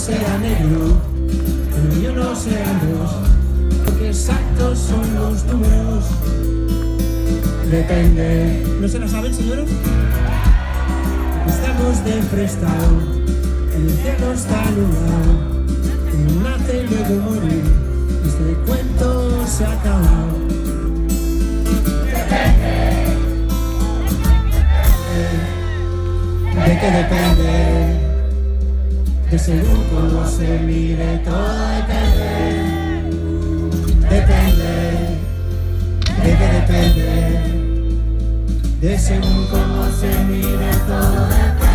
sea negro, pero yo no sé ambos, porque exactos son los números. Depende. ¿No se la saben, señores? Estamos de prestado, el cielo está nublado, nace y luego muere, este cuento se ha acabado. ¿De qué depende? De según cómo se mire todo depende. Depende. ¿De qué depende? De según cómo se mire todo depende.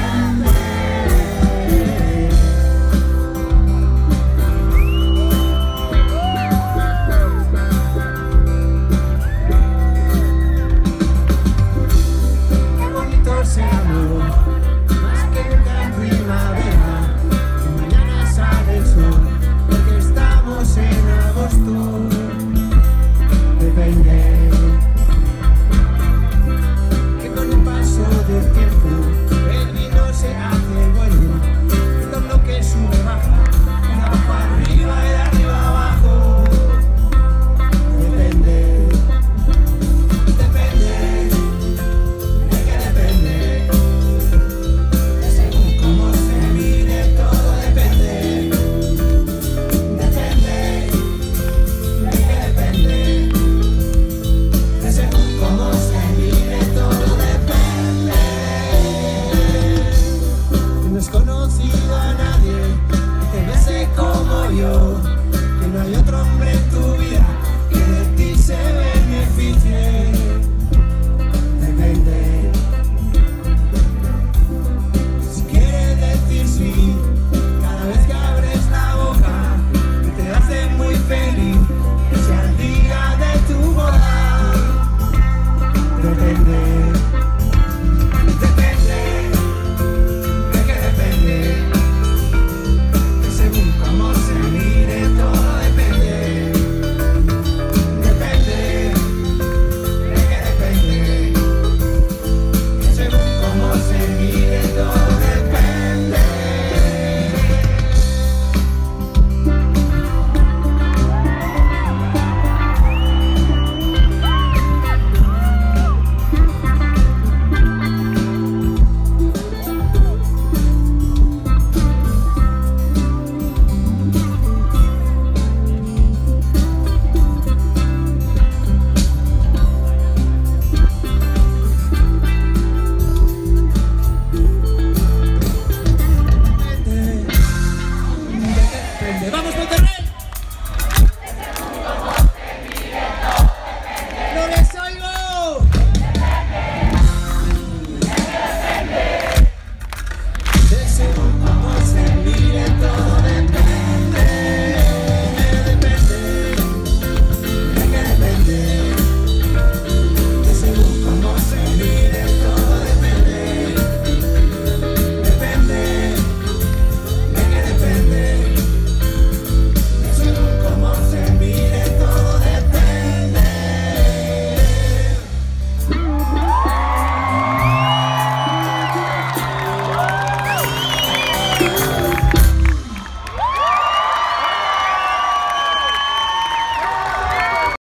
no hay otro hombre en tu vida que de ti se beneficie.